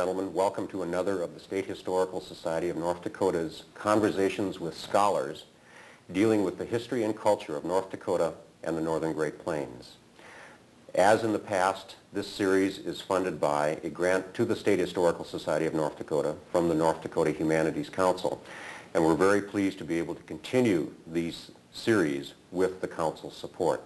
gentlemen, welcome to another of the State Historical Society of North Dakota's Conversations with Scholars dealing with the history and culture of North Dakota and the Northern Great Plains. As in the past, this series is funded by a grant to the State Historical Society of North Dakota from the North Dakota Humanities Council. And we're very pleased to be able to continue these series with the Council's support.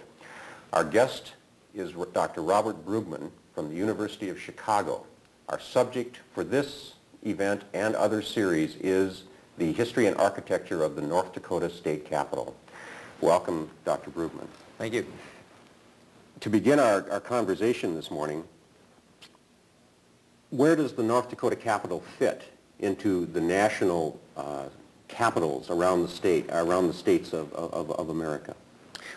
Our guest is Dr. Robert Bruegmann from the University of Chicago. Our subject for this event and other series is the history and architecture of the North Dakota State Capitol. Welcome, Dr. Bruegmann. Thank you. To begin our, our conversation this morning, where does the North Dakota Capitol fit into the national uh, capitals around the state, around the states of, of, of America?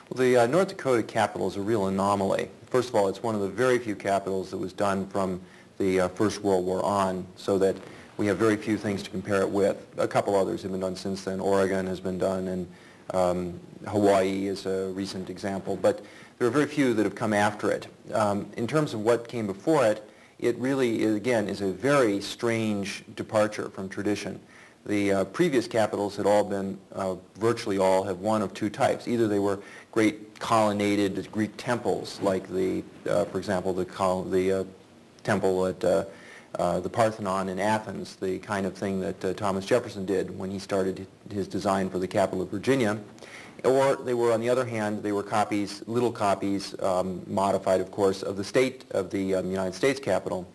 Well, the uh, North Dakota Capitol is a real anomaly. First of all, it's one of the very few capitals that was done from the uh, First World War on, so that we have very few things to compare it with. A couple others have been done since then. Oregon has been done, and um, Hawaii is a recent example. But there are very few that have come after it. Um, in terms of what came before it, it really, is, again, is a very strange departure from tradition. The uh, previous capitals had all been, uh, virtually all, have one of two types. Either they were great colonnaded Greek temples, like the, uh, for example, the, the uh, temple at uh, uh, the Parthenon in Athens, the kind of thing that uh, Thomas Jefferson did when he started his design for the capital of Virginia. Or they were, on the other hand, they were copies, little copies, um, modified, of course, of the state of the um, United States Capitol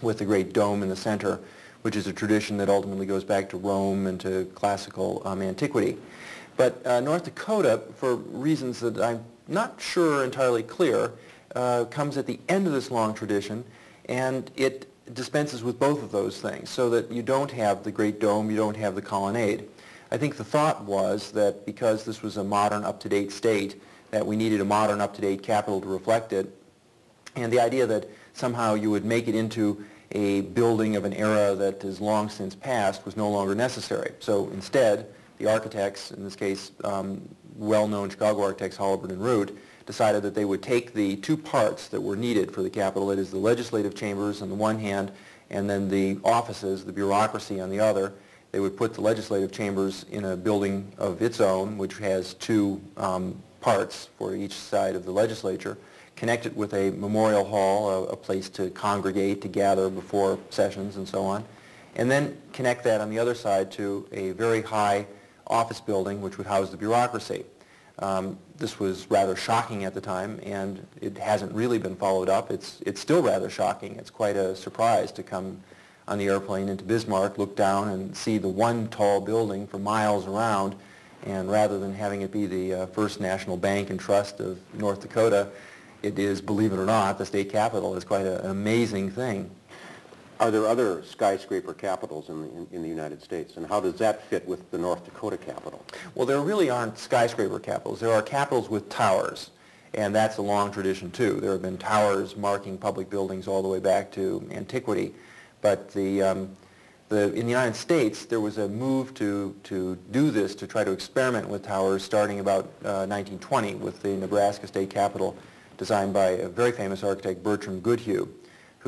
with the great dome in the center, which is a tradition that ultimately goes back to Rome and to classical um, antiquity. But uh, North Dakota, for reasons that I'm not sure entirely clear, uh, comes at the end of this long tradition and it dispenses with both of those things so that you don't have the Great Dome, you don't have the colonnade. I think the thought was that because this was a modern, up-to-date state, that we needed a modern, up-to-date capital to reflect it. And the idea that somehow you would make it into a building of an era that is long since past was no longer necessary. So instead, the architects, in this case, um, well-known Chicago architects Holabird and Root, decided that they would take the two parts that were needed for the Capitol, it is the legislative chambers on the one hand, and then the offices, the bureaucracy on the other. They would put the legislative chambers in a building of its own, which has two um, parts for each side of the legislature, connect it with a memorial hall, a, a place to congregate, to gather before sessions and so on, and then connect that on the other side to a very high office building which would house the bureaucracy. Um, this was rather shocking at the time, and it hasn't really been followed up. It's, it's still rather shocking. It's quite a surprise to come on the airplane into Bismarck, look down and see the one tall building for miles around, and rather than having it be the uh, First National Bank and Trust of North Dakota, it is, believe it or not, the state capitol is quite a, an amazing thing. Are there other skyscraper capitals in the, in, in, the United States, and how does that fit with the North Dakota capital? Well, there really aren't skyscraper capitals. There are capitals with towers, and that's a long tradition, too. There have been towers marking public buildings all the way back to antiquity. But the, um, the, in the United States, there was a move to, to do this, to try to experiment with towers starting about uh, 1920 with the Nebraska State Capitol designed by a very famous architect, Bertram Goodhue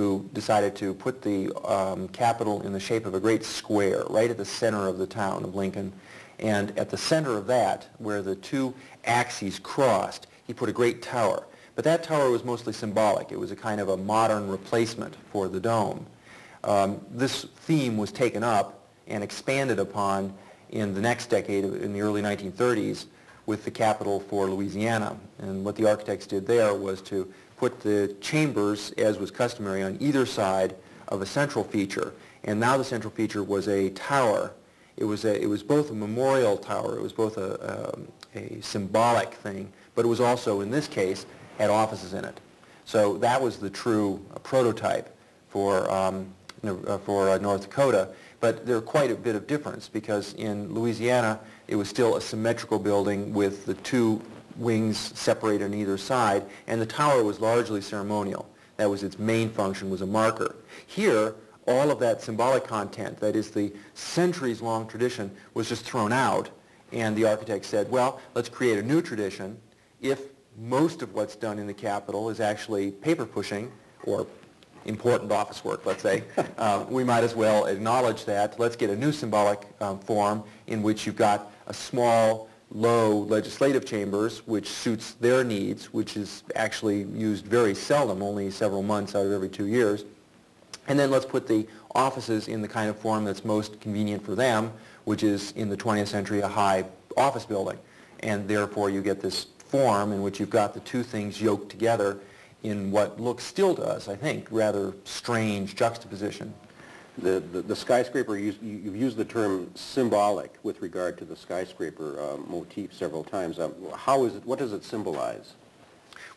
who decided to put the um, Capitol in the shape of a great square right at the center of the town of Lincoln. And at the center of that, where the two axes crossed, he put a great tower. But that tower was mostly symbolic. It was a kind of a modern replacement for the dome. Um, this theme was taken up and expanded upon in the next decade, in the early 1930s, with the Capitol for Louisiana. And what the architects did there was to put the chambers, as was customary, on either side of a central feature. And now the central feature was a tower. It was, a, it was both a memorial tower, it was both a, a, a symbolic thing, but it was also, in this case, had offices in it. So that was the true prototype for, um, uh, for uh, North Dakota. But there are quite a bit of difference because in Louisiana, it was still a symmetrical building with the two wings separated on either side, and the tower was largely ceremonial. That was its main function, was a marker. Here, all of that symbolic content, that is the centuries-long tradition, was just thrown out, and the architect said, well, let's create a new tradition. If most of what's done in the Capitol is actually paper pushing, or important office work, let's say, uh, we might as well acknowledge that. Let's get a new symbolic um, form in which you've got a small, low legislative chambers, which suits their needs, which is actually used very seldom, only several months out of every two years. And then let's put the offices in the kind of form that's most convenient for them, which is in the 20th century a high office building. And therefore you get this form in which you've got the two things yoked together in what looks still to us, I think, rather strange juxtaposition. The, the, the skyscraper, you, you've used the term symbolic with regard to the skyscraper uh, motif several times. Um, how is it, what does it symbolize?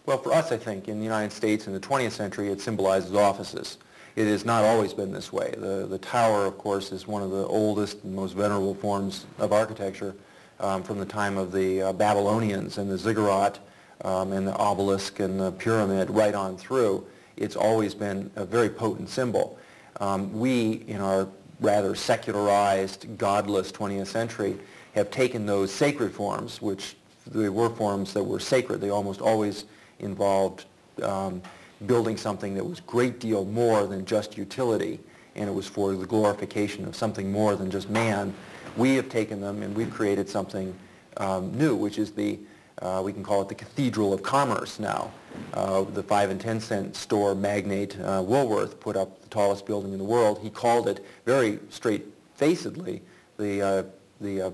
Well, for us, I think, in the United States in the 20th century, it symbolizes offices. It has not always been this way. The, the tower, of course, is one of the oldest and most venerable forms of architecture um, from the time of the uh, Babylonians and the ziggurat um, and the obelisk and the pyramid right on through. It's always been a very potent symbol. Um, we, in our rather secularized, godless 20th century, have taken those sacred forms, which they were forms that were sacred. They almost always involved um, building something that was great deal more than just utility, and it was for the glorification of something more than just man. We have taken them and we've created something um, new, which is the uh, we can call it the Cathedral of Commerce now. Uh, the 5 and 10 cent store magnate uh, Woolworth put up the tallest building in the world. He called it very straight-facedly the, uh, the uh,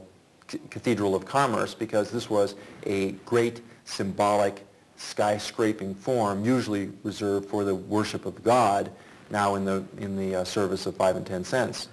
Cathedral of Commerce because this was a great symbolic skyscraping form usually reserved for the worship of God now in the, in the uh, service of 5 and 10 cents.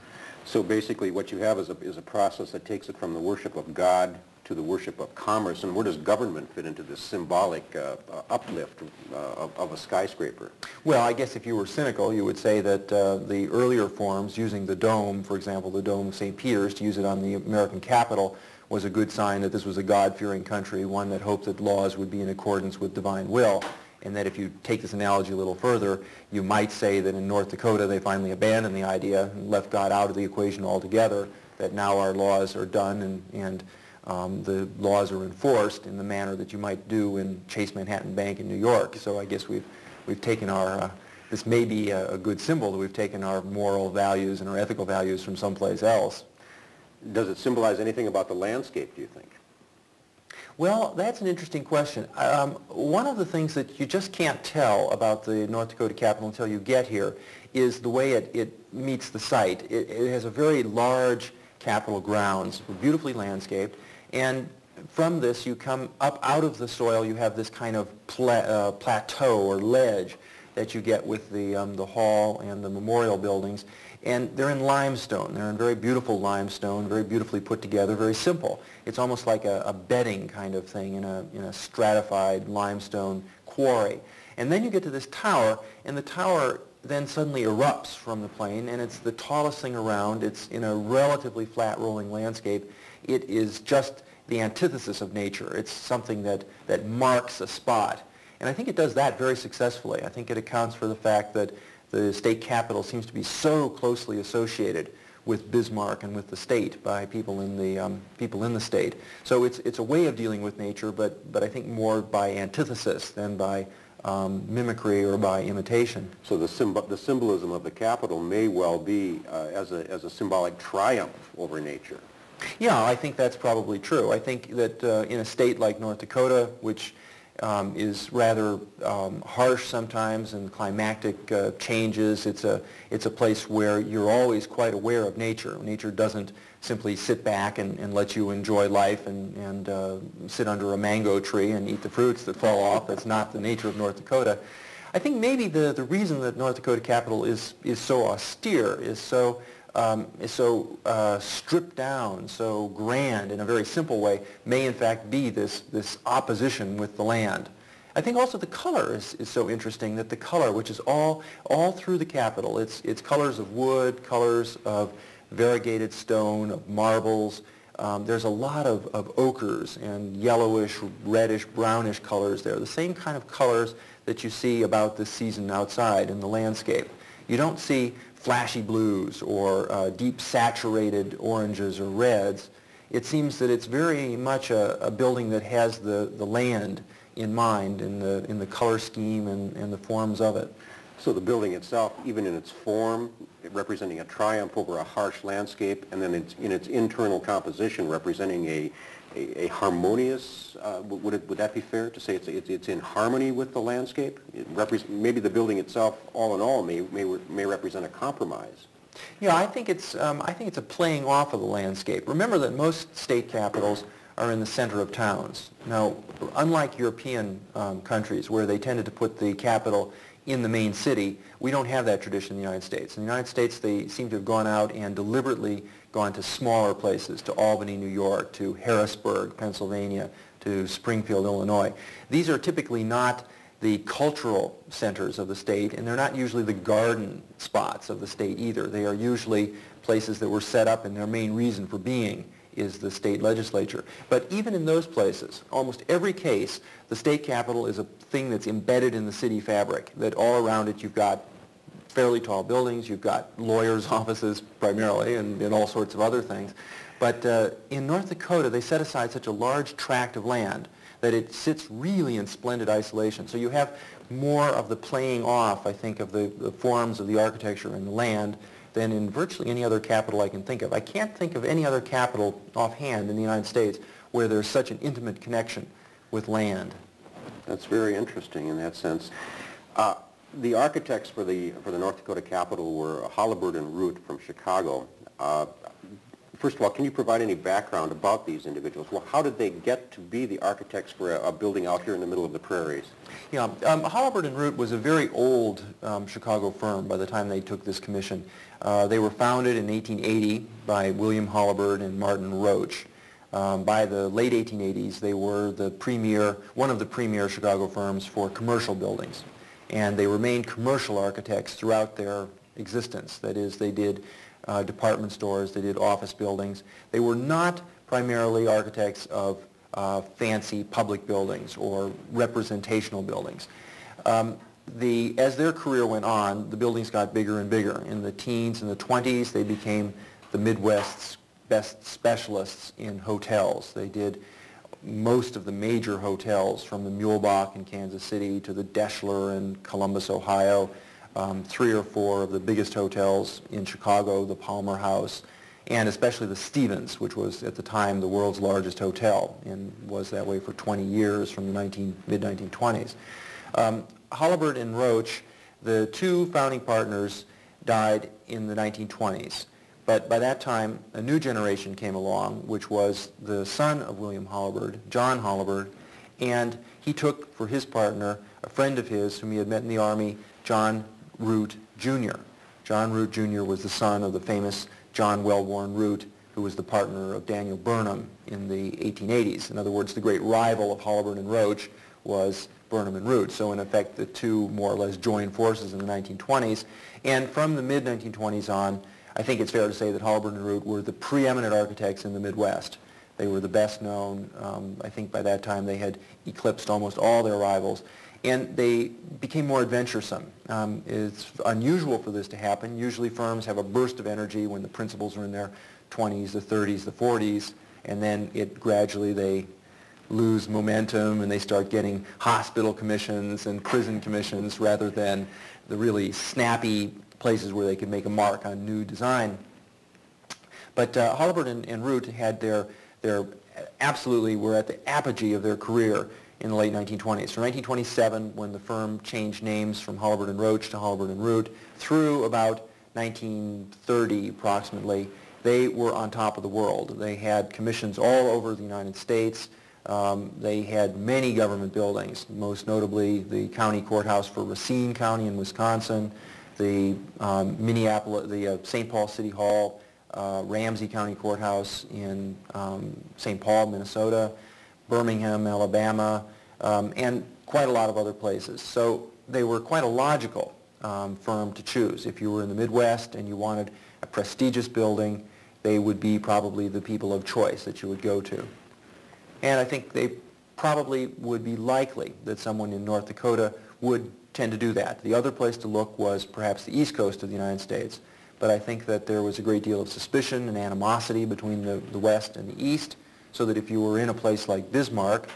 So basically what you have is a, is a process that takes it from the worship of God to the worship of commerce, and where does government fit into this symbolic uh, uh, uplift uh, of, of, a skyscraper? Well, I guess if you were cynical, you would say that uh, the earlier forms, using the dome, for example, the dome of St. Peter's, to use it on the American Capitol, was a good sign that this was a God-fearing country, one that hoped that laws would be in accordance with divine will and that if you take this analogy a little further, you might say that in North Dakota they finally abandoned the idea and left God out of the equation altogether, that now our laws are done and, and um, the laws are enforced in the manner that you might do in Chase Manhattan Bank in New York. So I guess we've, we've taken our, uh, this may be a, a good symbol that we've taken our moral values and our ethical values from someplace else. Does it symbolize anything about the landscape, do you think? Well, that's an interesting question. Um, one of the things that you just can't tell about the North Dakota Capitol until you get here is the way it, it meets the site. It, it has a very large Capitol grounds, beautifully landscaped, and from this, you come up out of the soil, you have this kind of pla uh, plateau or ledge that you get with the, um, the hall and the memorial buildings. And they're in limestone. They're in very beautiful limestone, very beautifully put together, very simple. It's almost like a, a bedding kind of thing in a, in a stratified limestone quarry. And then you get to this tower, and the tower then suddenly erupts from the plain, and it's the tallest thing around. It's in a relatively flat rolling landscape. It is just the antithesis of nature. It's something that, that marks a spot. And I think it does that very successfully. I think it accounts for the fact that the state capital seems to be so closely associated with Bismarck and with the state by people in the, um, people in the state. So it's, it's a way of dealing with nature, but, but I think more by antithesis than by um, mimicry or by imitation. So the, symb the symbolism of the capital may well be uh, as, a, as a symbolic triumph over nature. Yeah, I think that's probably true. I think that uh, in a state like North Dakota, which um, is rather um, harsh sometimes and climactic uh, changes. It's a, it's a place where you're always quite aware of nature. Nature doesn't simply sit back and, and let you enjoy life and, and uh, sit under a mango tree and eat the fruits that fall off. That's not the nature of North Dakota. I think maybe the, the reason that North Dakota capital is, is so austere, is so um, is so uh, stripped down, so grand in a very simple way, may in fact be this, this opposition with the land. I think also the color is, is so interesting that the color, which is all, all through the capital, it's, it's colors of wood, colors of variegated stone, of marbles. Um, there's a lot of, of ochres and yellowish, reddish, brownish colors there, the same kind of colors that you see about this season outside in the landscape. You don't see flashy blues or uh, deep saturated oranges or reds. It seems that it's very much a, a, building that has the, the land in mind in the, in the color scheme and, and the forms of it. So the building itself, even in its form, representing a triumph over a harsh landscape, and then it's, in its internal composition representing a, a, a harmonious, uh, would, it, would that be fair to say it's, it's, it's in harmony with the landscape? Maybe the building itself, all in all, may, may, may represent a compromise. Yeah, I think it's um, I think it's a playing off of the landscape. Remember that most state capitals are in the center of towns. Now, unlike European um, countries where they tended to put the capital in the main city, we don't have that tradition in the United States. In the United States, they seem to have gone out and deliberately gone to smaller places, to Albany, New York, to Harrisburg, Pennsylvania, to Springfield, Illinois. These are typically not the cultural centers of the state, and they're not usually the garden spots of the state either. They are usually places that were set up, and their main reason for being is the state legislature. But even in those places, almost every case, the state capitol is a thing that's embedded in the city fabric, that all around it you've got fairly tall buildings, you've got lawyers' offices primarily, and, and all sorts of other things. But uh, in North Dakota, they set aside such a large tract of land that it sits really in splendid isolation. So you have more of the playing off, I think, of the, the forms of the architecture and the land than in virtually any other capital I can think of. I can't think of any other capital offhand in the United States where there's such an intimate connection with land. That's very interesting in that sense. Uh, the architects for the for the North Dakota Capitol were Holabird and Root from Chicago. Uh, First of all, can you provide any background about these individuals? Well, how did they get to be the architects for a, a building out here in the middle of the prairies? Yeah, um, Holabird and Root was a very old um, Chicago firm by the time they took this commission. Uh, they were founded in 1880 by William Holabird and Martin Roche. Um, by the late 1880s, they were the premier, one of the premier Chicago firms for commercial buildings. And they remained commercial architects throughout their existence. That is, they did uh, department stores, they did office buildings. They were not primarily architects of uh, fancy public buildings or representational buildings. Um, the, as their career went on, the buildings got bigger and bigger. In the teens and the 20s, they became the Midwest's best specialists in hotels. They did most of the major hotels from the Muehlebach in Kansas City to the Deshler in Columbus, Ohio, um, three or four of the biggest hotels in Chicago, the Palmer House, and especially the Stevens, which was at the time the world's largest hotel and was that way for 20 years from the 19, mid-1920s. Um, Holabird and Roche, the two founding partners, died in the 1920s. But by that time, a new generation came along, which was the son of William Holabird, John Holabird, and he took for his partner a friend of his whom he had met in the Army, John Root Jr. John Root Jr. was the son of the famous John Wellborn Root, who was the partner of Daniel Burnham in the 1880s. In other words, the great rival of Holabird and Roche was Burnham and Root. So in effect, the two more or less joined forces in the 1920s. And from the mid-1920s on, I think it's fair to say that Holabird and Root were the preeminent architects in the Midwest. They were the best known. Um, I think by that time they had eclipsed almost all their rivals and they became more adventuresome. Um, it's unusual for this to happen. Usually firms have a burst of energy when the principals are in their 20s, the 30s, the 40s, and then it gradually they lose momentum and they start getting hospital commissions and prison commissions rather than the really snappy places where they could make a mark on new design. But uh, Holabird and, and Root had their, their absolutely were at the apogee of their career in the late 1920s. From 1927, when the firm changed names from and Roche to and Root, through about 1930 approximately, they were on top of the world. They had commissions all over the United States. Um, they had many government buildings, most notably the county courthouse for Racine County in Wisconsin, the um, Minneapolis, the uh, St. Paul City Hall, uh, Ramsey County Courthouse in um, St. Paul, Minnesota, Birmingham, Alabama, um, and quite a lot of other places. So they were quite a logical um, firm to choose. If you were in the Midwest and you wanted a prestigious building, they would be probably the people of choice that you would go to. And I think they probably would be likely that someone in North Dakota would tend to do that. The other place to look was perhaps the east coast of the United States. But I think that there was a great deal of suspicion and animosity between the, the West and the East so that if you were in a place like Bismarck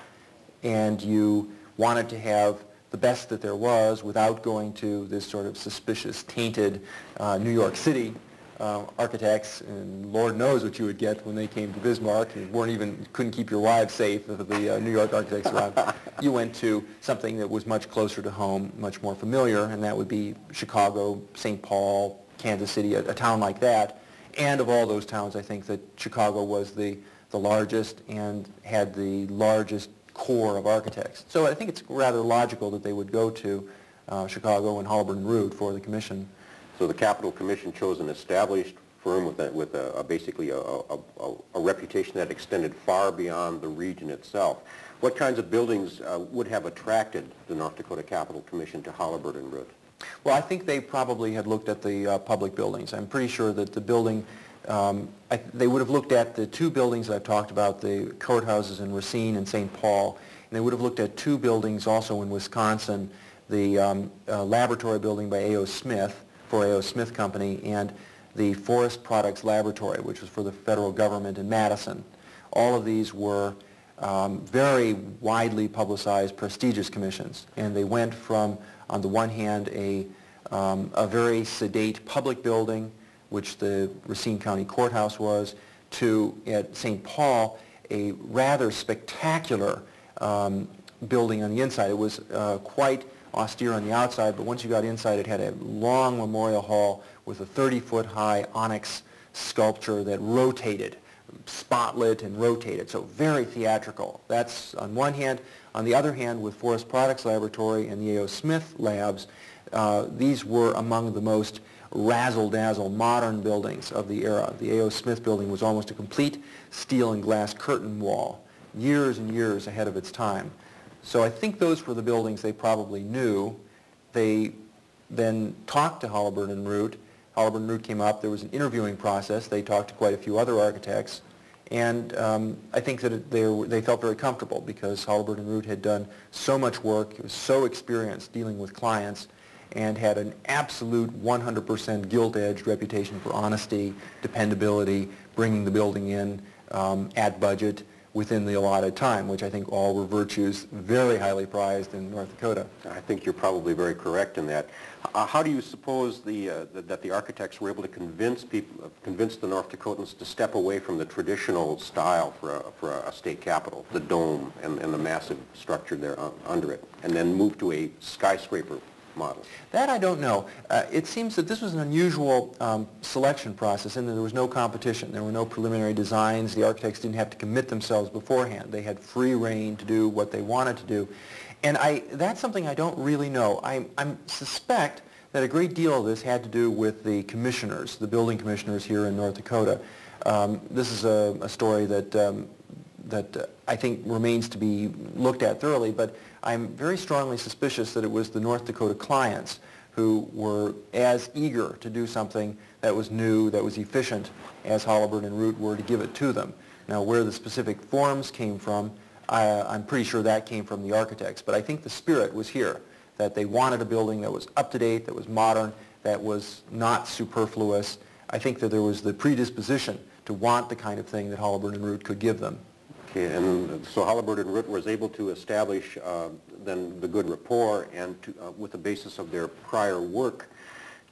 and you wanted to have the best that there was without going to this sort of suspicious, tainted uh, New York City uh, architects, and Lord knows what you would get when they came to Bismarck. You weren't even couldn't keep your wives safe if the uh, New York architects arrived. you went to something that was much closer to home, much more familiar, and that would be Chicago, St. Paul, Kansas City, a, a town like that. And of all those towns, I think that Chicago was the the largest and had the largest core of architects. So I think it's rather logical that they would go to uh, Chicago and Holabird and Root for the commission. So the Capital Commission chose an established firm with, a, with a, a basically a, a, reputation that extended far beyond the region itself. What kinds of buildings uh, would have attracted the North Dakota Capital Commission to Holabird and Root? Well, I think they probably had looked at the uh, public buildings. I'm pretty sure that the building, um, I, they would have looked at the two buildings that I've talked about, the courthouses in Racine and St. Paul, and they would have looked at two buildings also in Wisconsin, the um, uh, laboratory building by A.O. Smith, for A.O. Smith Company and the Forest Products Laboratory, which was for the federal government in Madison. All of these were um, very widely publicized, prestigious commissions, and they went from, on the one hand, a, um, a very sedate public building, which the Racine County Courthouse was, to, at St. Paul, a rather spectacular um, building on the inside. It was uh, quite austere on the outside, but once you got inside, it had a long memorial hall with a 30-foot high onyx sculpture that rotated, spotlit and rotated, so very theatrical. That's on one hand. On the other hand, with Forest Products Laboratory and the A.O. Smith Labs, uh, these were among the most razzle-dazzle modern buildings of the era. The A.O. Smith building was almost a complete steel and glass curtain wall, years and years ahead of its time. So I think those were the buildings they probably knew. They then talked to Holabird and Root. Holabird and Root came up. There was an interviewing process. They talked to quite a few other architects. And um, I think that they, were, they felt very comfortable because Holabird and Root had done so much work, was so experienced dealing with clients, and had an absolute 100% gilt-edged reputation for honesty, dependability, bringing the building in um, at budget, within the allotted time, which I think all were virtues very highly prized in North Dakota. I think you're probably very correct in that. Uh, how do you suppose the, uh, the, that the architects were able to convince people, uh, convince the North Dakotans to step away from the traditional style for a, for a state capital, the dome and, and the massive structure there under it, and then move to a skyscraper model? That I don't know. Uh, it seems that this was an unusual um, selection process in that there was no competition. There were no preliminary designs. The architects didn't have to commit themselves beforehand. They had free reign to do what they wanted to do. And I, that's something I don't really know. I, I suspect that a great deal of this had to do with the commissioners, the building commissioners here in North Dakota. Um, this is a, a story that, um, that uh, I think remains to be looked at thoroughly, but I'm very strongly suspicious that it was the North Dakota clients who were as eager to do something that was new, that was efficient, as Holabird and Root were to give it to them. Now, where the specific forms came from, I, I'm pretty sure that came from the architects, but I think the spirit was here, that they wanted a building that was up-to-date, that was modern, that was not superfluous. I think that there was the predisposition to want the kind of thing that Holabird and Root could give them. Okay, and so Holabird and Root was able to establish uh, then the good rapport and to, uh, with the basis of their prior work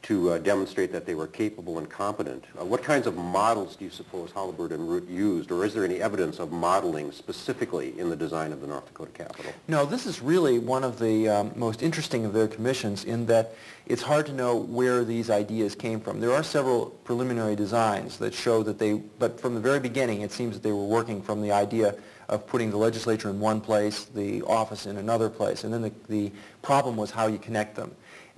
to uh, demonstrate that they were capable and competent. Uh, what kinds of models do you suppose Holabird and Root used, or is there any evidence of modeling specifically in the design of the North Dakota Capitol? No, this is really one of the um, most interesting of their commissions in that it's hard to know where these ideas came from. There are several preliminary designs that show that they, but from the very beginning it seems that they were working from the idea of putting the legislature in one place, the office in another place, and then the, the problem was how you connect them.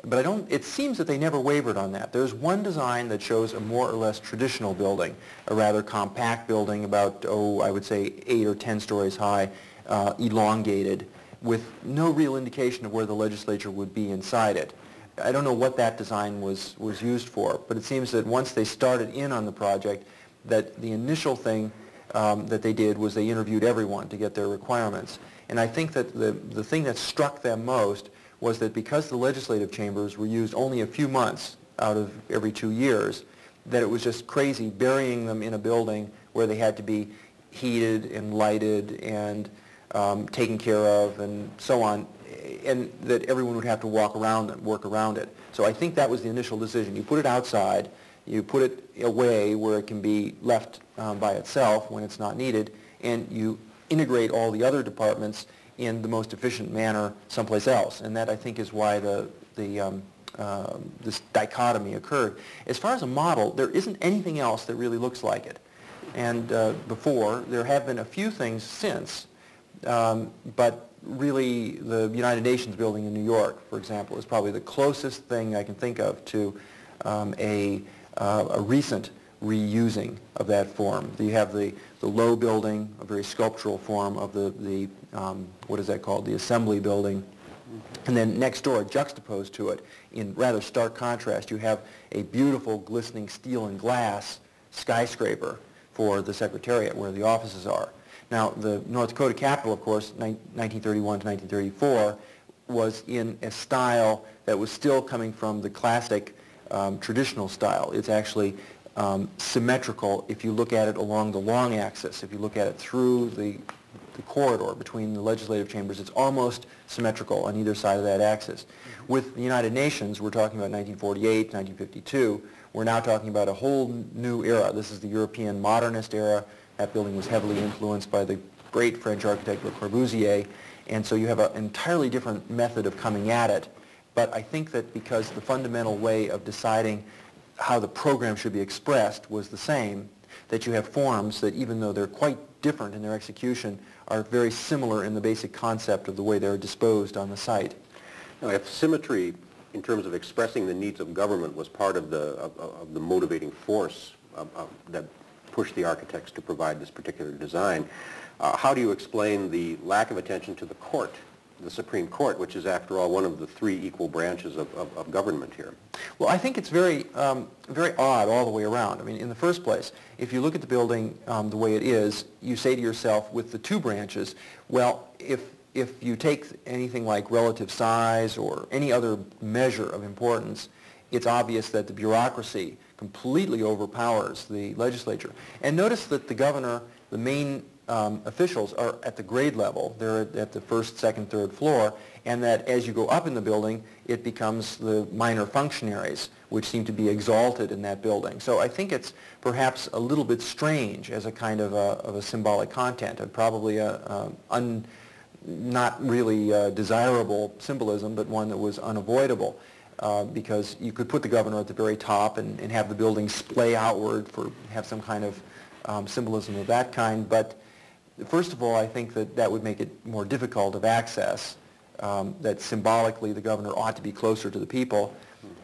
But I don't, it seems that they never wavered on that. There's one design that shows a more or less traditional building, a rather compact building about, oh, I would say eight or ten stories high, uh, elongated, with no real indication of where the legislature would be inside it. I don't know what that design was, was used for, but it seems that once they started in on the project, that the initial thing um, that they did was they interviewed everyone to get their requirements. And I think that the, the thing that struck them most was that because the legislative chambers were used only a few months out of every two years, that it was just crazy burying them in a building where they had to be heated and lighted and um, taken care of and so on. and that everyone would have to walk around and work around it. So I think that was the initial decision. You put it outside, you put it away where it can be left um, by itself when it's not needed, and you integrate all the other departments in the most efficient manner someplace else. And that, I think, is why the, the, um, uh, this dichotomy occurred. As far as a model, there isn't anything else that really looks like it. And uh, before, there have been a few things since, um, but really the United Nations building in New York, for example, is probably the closest thing I can think of to um, a, uh, a recent reusing of that form. You have the, the low building, a very sculptural form of the, the um, what is that called, the assembly building. And then next door, juxtaposed to it, in rather stark contrast, you have a beautiful glistening steel and glass skyscraper for the Secretariat where the offices are. Now, the North Dakota Capitol, of course, 1931 to 1934, was in a style that was still coming from the classic um, traditional style. It's actually um, symmetrical if you look at it along the long axis. If you look at it through the, the corridor between the legislative chambers, it's almost symmetrical on either side of that axis. With the United Nations, we're talking about 1948, 1952. We're now talking about a whole new era. This is the European modernist era. That building was heavily influenced by the great French architect Le Corbusier. And so you have an entirely different method of coming at it. But I think that because the fundamental way of deciding how the program should be expressed was the same, that you have forms that even though they're quite different in their execution, are very similar in the basic concept of the way they're disposed on the site. Now, if symmetry in terms of expressing the needs of government was part of the, of, of the motivating force of, that pushed the architects to provide this particular design. Uh, how do you explain the lack of attention to the court, the Supreme Court, which is, after all, one of the three equal branches of, of, of government here? Well, I think it's very, um, very odd all the way around. I mean, in the first place, if you look at the building um, the way it is, you say to yourself, with the two branches, well, if if you take anything like relative size or any other measure of importance, it's obvious that the bureaucracy completely overpowers the legislature. And notice that the governor, the main um, officials are at the grade level. They're at, the first, second, third floor, and that as you go up in the building, it becomes the minor functionaries, which seem to be exalted in that building. So I think it's perhaps a little bit strange as a kind of a, of a symbolic content, and probably a, a un, not really uh, desirable symbolism, but one that was unavoidable. Uh, because you could put the governor at the very top and, and have the building splay outward for have some kind of um, symbolism of that kind. But first of all, I think that that would make it more difficult of access. Um, that symbolically the governor ought to be closer to the people.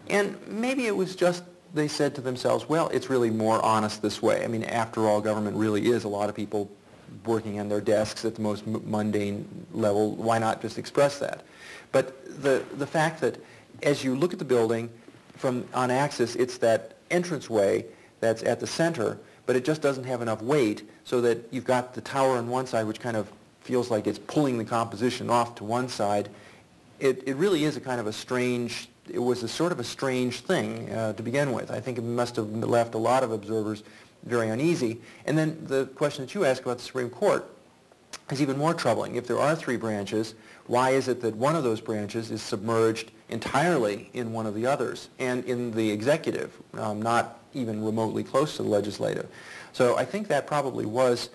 And maybe it was just they said to themselves, well, it's really more honest this way. I mean, after all, government really is a lot of people working on their desks at the most mundane level. Why not just express that? But the, the fact that as you look at the building from on axis, it's that entranceway that's at the center, but it just doesn't have enough weight so that you've got the tower on one side, which kind of feels like it's pulling the composition off to one side. It, it really is a kind of a strange, it was a sort of a strange thing uh, to begin with. I think it must have left a lot of observers very uneasy. And then the question that you ask about the Supreme Court is even more troubling. If there are three branches, why is it that one of those branches is submerged entirely in one of the others and in the executive, um, not even remotely close to the legislative? So I think that probably was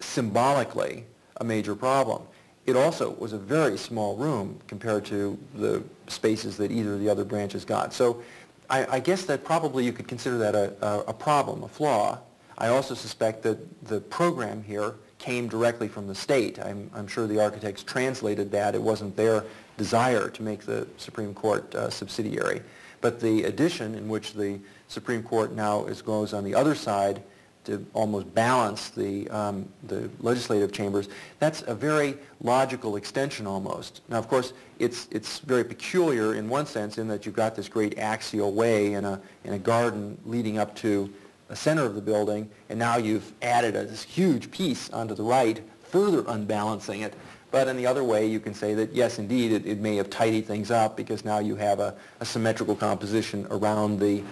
symbolically a major problem. It also was a very small room compared to the spaces that either of the other branches got. So I, I guess that probably you could consider that a, a, a problem, a flaw. I also suspect that the program here came directly from the state. I'm, I'm, sure the architects translated that. It wasn't their desire to make the Supreme Court uh, subsidiary. But the addition in which the Supreme Court now is, goes on the other side to almost balance the, um, the legislative chambers, that's a very logical extension almost. Now, of course, it's, it's very peculiar in one sense in that you've got this great axial way in a, in a garden leading up to the center of the building, and now you've added a, this huge piece onto the right, further unbalancing it. But in the other way, you can say that, yes, indeed, it, it may have tidied things up because now you have a, a, symmetrical composition around the,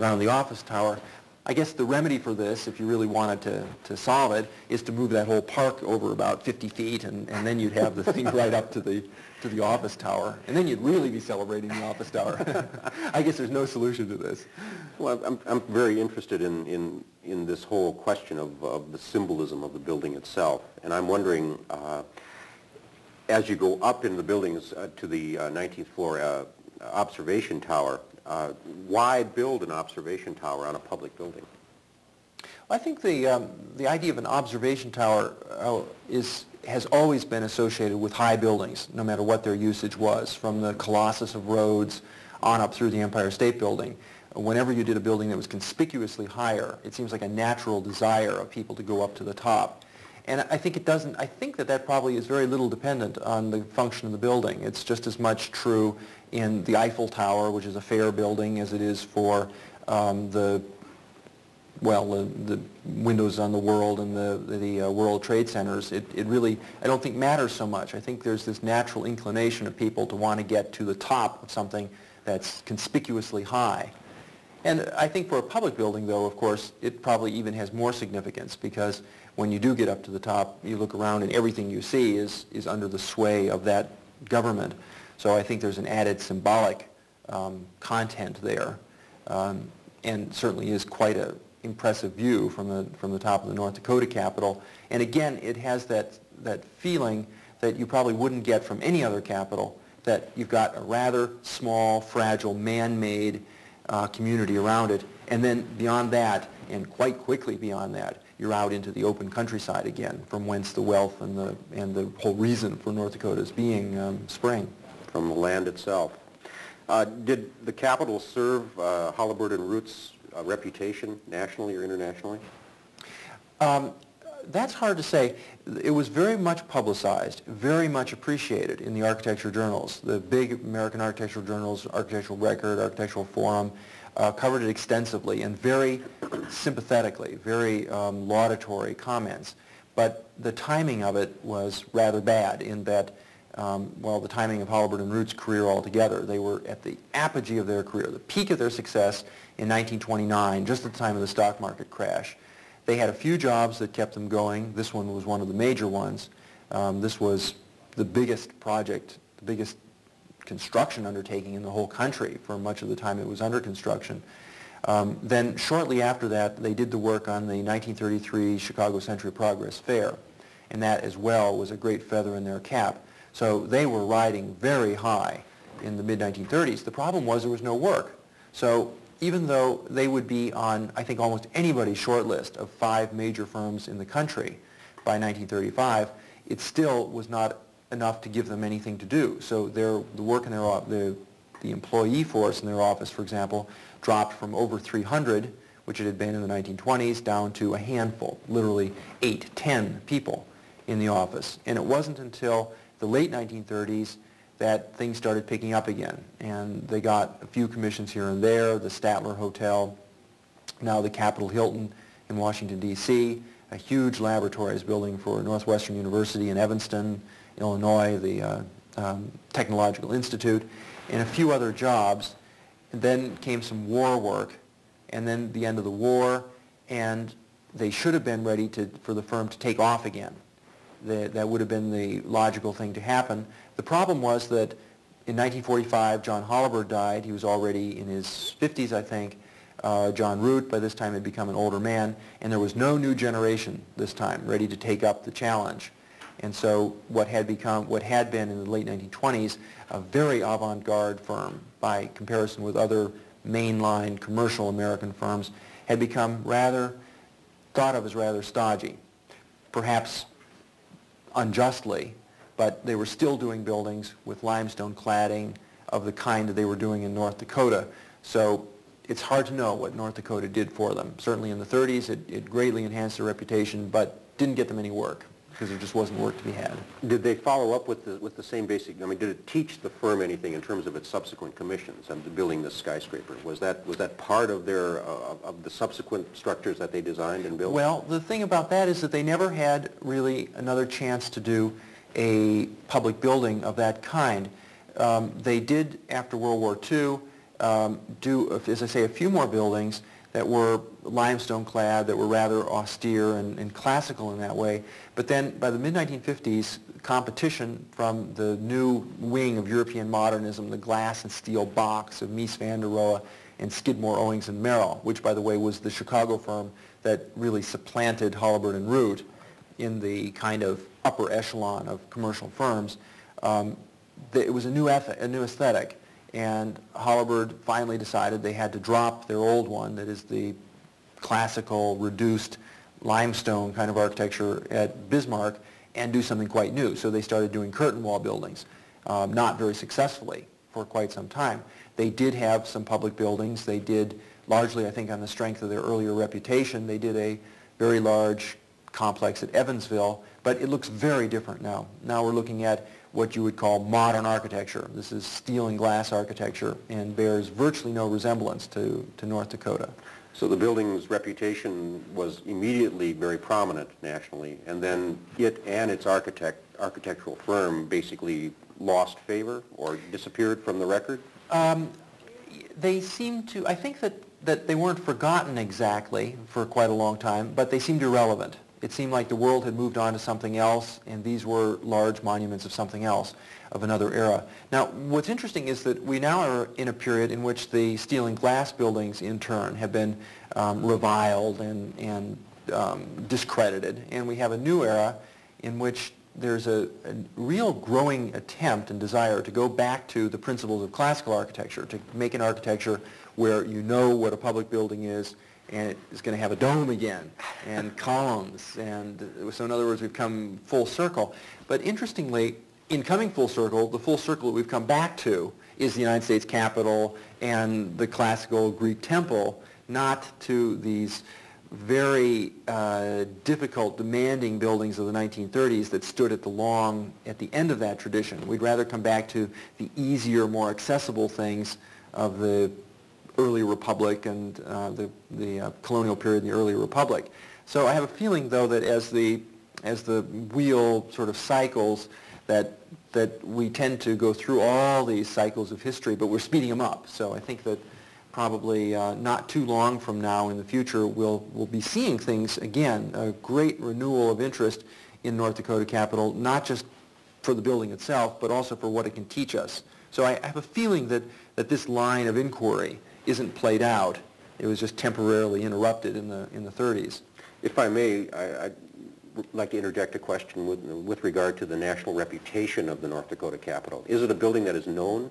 around the office tower. I guess the remedy for this, if you really wanted to, to solve it, is to move that whole park over about 50 feet, and, and then you'd have the thing right up to the, to the office tower. And then you'd really be celebrating the office tower. I guess there's no solution to this. Well, I'm, I'm very interested in, in, in this whole question of, of the symbolism of the building itself. And I'm wondering, uh, as you go up in the buildings uh, to the uh, 19th floor uh, observation tower, uh, why build an observation tower on a public building? I think the, um, the idea of an observation tower uh, is, has always been associated with high buildings, no matter what their usage was, from the Colossus of Rhodes on up through the Empire State Building. Whenever you did a building that was conspicuously higher, it seems like a natural desire of people to go up to the top. And I think it doesn't, I think that that probably is very little dependent on the function of the building. It's just as much true in the Eiffel Tower, which is a fair building, as it is for um, the, well, the, the, windows on the world and the, the uh, World Trade Centers. It, it really, I don't think matters so much. I think there's this natural inclination of people to want to get to the top of something that's conspicuously high. And I think for a public building, though, of course, it probably even has more significance because when you do get up to the top, you look around and everything you see is, is under the sway of that government. So I think there's an added symbolic um, content there um, and certainly is quite an impressive view from the, from the top of the North Dakota Capitol. And again, it has that, that feeling that you probably wouldn't get from any other capital, that you've got a rather small, fragile, man-made uh, community around it. And then beyond that, and quite quickly beyond that, you're out into the open countryside again, from whence the wealth and the, and the whole reason for North Dakota's being um, spring. From the land itself. Uh, did the capital serve uh, Holabird and Root's uh, reputation nationally or internationally? Um, that's hard to say. It was very much publicized, very much appreciated in the architecture journals. The big American architectural journals, Architectural Record, Architectural Forum, uh, covered it extensively and very sympathetically, very um, laudatory comments. But the timing of it was rather bad in that, um, well, the timing of Holabird and Root's career altogether. They were at the apogee of their career, the peak of their success in 1929, just at the time of the stock market crash. They had a few jobs that kept them going. This one was one of the major ones. Um, this was the biggest project, the biggest construction undertaking in the whole country for much of the time it was under construction. Um, then shortly after that, they did the work on the 1933 Chicago Century Progress Fair, and that as well was a great feather in their cap. So they were riding very high in the mid-1930s. The problem was there was no work. So even though they would be on, I think, almost anybody's short list of five major firms in the country by 1935, it still was not enough to give them anything to do. So their, the work in their, the, the employee force in their office, for example, dropped from over 300, which it had been in the 1920s, down to a handful, literally eight, ten people in the office. And it wasn't until the late 1930s that things started picking up again. And they got a few commissions here and there, the Statler Hotel, now the Capital Hilton in Washington, D.C., a huge laboratories building for Northwestern University in Evanston, Illinois, the uh, um, Technological Institute, and a few other jobs. And then came some war work, and then the end of the war, and they should have been ready to, for the firm to take off again. That would have been the logical thing to happen. The problem was that in 1945, John Holabird died. He was already in his 50s, I think. Uh, John Root, by this time, had become an older man, and there was no new generation this time ready to take up the challenge. And so what had become, what had been in the late 1920s, a very avant-garde firm by comparison with other mainline commercial American firms, had become rather, thought of as rather stodgy. Perhaps unjustly, but they were still doing buildings with limestone cladding of the kind that they were doing in North Dakota. So it's hard to know what North Dakota did for them. Certainly in the 30s, it, it greatly enhanced their reputation, but didn't get them any work because there just wasn't work to be had. Did they follow up with the, with the same basic, I mean, did it teach the firm anything in terms of its subsequent commissions and building this skyscraper? Was that, was that part of their, uh, of the subsequent structures that they designed and built? Well, the thing about that is that they never had really another chance to do a public building of that kind. Um, they did, after World War II, um, do, as I say, a few more buildings. That were limestone clad, that were rather austere and, and classical in that way. But then by the mid-1950s, competition from the new wing of European modernism, the glass and steel box of Mies van der Rohe and Skidmore, Owings and Merrill, which by the way was the Chicago firm that really supplanted Holabird and Root in the kind of upper echelon of commercial firms. Um, it was a new, a new aesthetic, and Holabird finally decided they had to drop their old one, that is the classical, reduced limestone kind of architecture at Bismarck, and do something quite new. So they started doing curtain wall buildings, um, not very successfully for quite some time. They did have some public buildings. They did, largely I think on the strength of their earlier reputation, they did a very large complex at Evansville, but it looks very different now. Now we're looking at what you would call modern architecture. This is steel and glass architecture and bears virtually no resemblance to, to North Dakota. So the building's reputation was immediately very prominent nationally, and then it and its architect, architectural firm basically lost favor or disappeared from the record? Um, they seem to, I think that, that they weren't forgotten exactly for quite a long time, but they seemed irrelevant. It seemed like the world had moved on to something else, and these were large monuments of something else, of another era. Now, what's interesting is that we now are in a period in which the steel and glass buildings, in turn, have been um, reviled and, and um, discredited, and we have a new era in which there's a, a, real growing attempt and desire to go back to the principles of classical architecture, to make an architecture where you know what a public building is, and it's going to have a dome again and columns. And so in other words, we've come full circle. But interestingly, in coming full circle, the full circle that we've come back to is the United States Capitol and the classical Greek temple, not to these very uh, difficult, demanding buildings of the 1930s that stood at the long, at the end of that tradition. We'd rather come back to the easier, more accessible things of the early republic and uh, the, the uh, colonial period in the early republic. So I have a feeling, though, that as the, as the wheel sort of cycles, that, that we tend to go through all these cycles of history, but we're speeding them up. So I think that probably uh, not too long from now in the future, we'll, we'll be seeing things again, a great renewal of interest in North Dakota Capitol, not just for the building itself, but also for what it can teach us. So I, I have a feeling that, that this line of inquiry isn't played out. It was just temporarily interrupted in the, in the 30s. If I may, I, would like to interject a question with, with regard to the national reputation of the North Dakota Capitol. Is it a building that is known?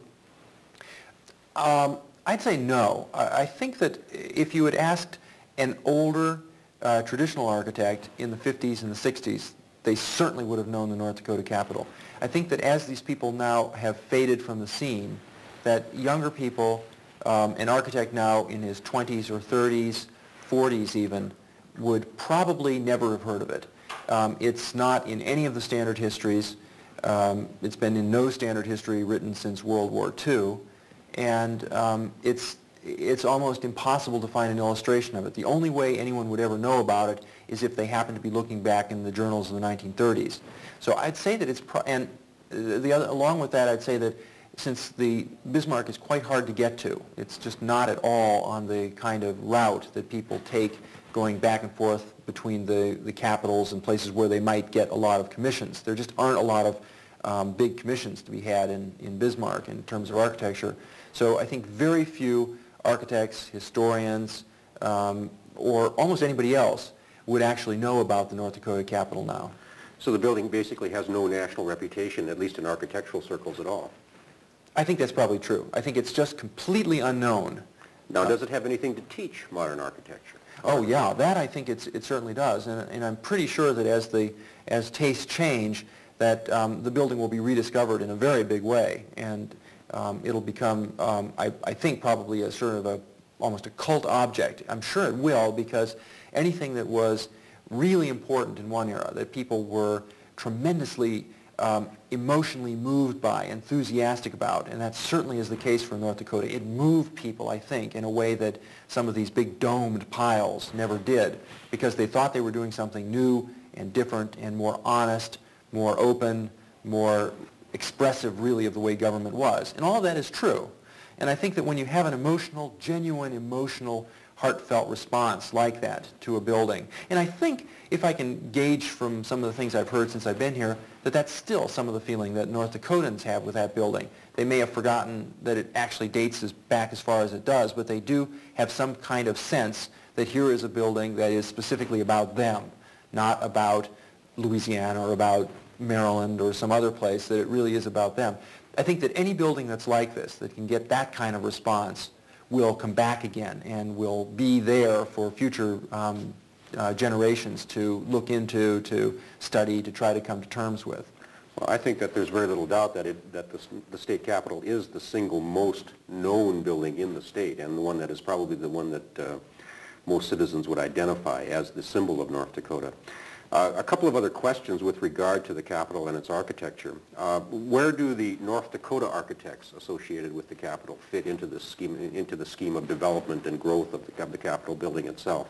Um, I'd say no. I, I, think that if you had asked an older uh, traditional architect in the 50s and the 60s, they certainly would have known the North Dakota Capitol. I think that as these people now have faded from the scene, that younger people um, an architect now in his 20s or 30s, 40s even, would probably never have heard of it. Um, it's not in any of the standard histories. Um, it's been in no standard history written since World War II. And um, it's, it's almost impossible to find an illustration of it. The only way anyone would ever know about it is if they happen to be looking back in the journals of the 1930s. So I'd say that it's, and the other, along with that, I'd say that since the Bismarck is quite hard to get to. It's just not at all on the kind of route that people take going back and forth between the, the capitals and places where they might get a lot of commissions. There just aren't a lot of um, big commissions to be had in, in Bismarck in terms of architecture. So I think very few architects, historians, um, or almost anybody else would actually know about the North Dakota capitol now. So the building basically has no national reputation, at least in architectural circles at all? I think that's probably true. I think it's just completely unknown. Now, does it have anything to teach modern architecture? Oh yeah, that I think it's, it certainly does, and, and I'm pretty sure that as the as tastes change, that um, the building will be rediscovered in a very big way, and um, it'll become, um, I, I think, probably a sort of a almost a cult object. I'm sure it will because anything that was really important in one era, that people were tremendously um, emotionally moved by, enthusiastic about, and that certainly is the case for North Dakota. It moved people, I think, in a way that some of these big domed piles never did, because they thought they were doing something new and different and more honest, more open, more expressive, really, of the way government was. And all that is true. And I think that when you have an emotional, genuine emotional heartfelt response like that to a building. And I think, if I can gauge from some of the things I've heard since I've been here, that that's still some of the feeling that North Dakotans have with that building. They may have forgotten that it actually dates as back as far as it does, but they do have some kind of sense that here is a building that is specifically about them, not about Louisiana or about Maryland or some other place, that it really is about them. I think that any building that's like this, that can get that kind of response, will come back again and will be there for future um, uh, generations to look into, to study, to try to come to terms with. Well, I think that there's very little doubt that, it, that the, the state capitol is the single most known building in the state and the one that is probably the one that uh, most citizens would identify as the symbol of North Dakota. Uh, a couple of other questions with regard to the Capitol and its architecture. Uh, where do the North Dakota architects associated with the Capitol fit into the scheme, into the scheme of development and growth of the, of the Capitol building itself?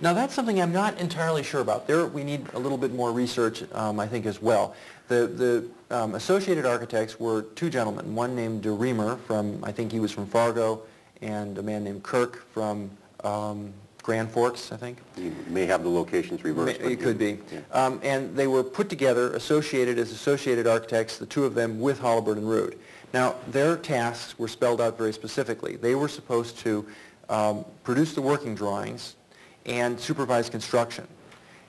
Now that's something I'm not entirely sure about. There we need a little bit more research, um, I think, as well. The, the um, associated architects were two gentlemen, one named DeRemer from, I think he was from Fargo, and a man named Kurke from um, Grand Forks, I think. You may have the locations reversed. It could be. Yeah. Um, and they were put together, associated as associated architects, the two of them with Holabird Root. Now, their tasks were spelled out very specifically. They were supposed to um, produce the working drawings and supervise construction.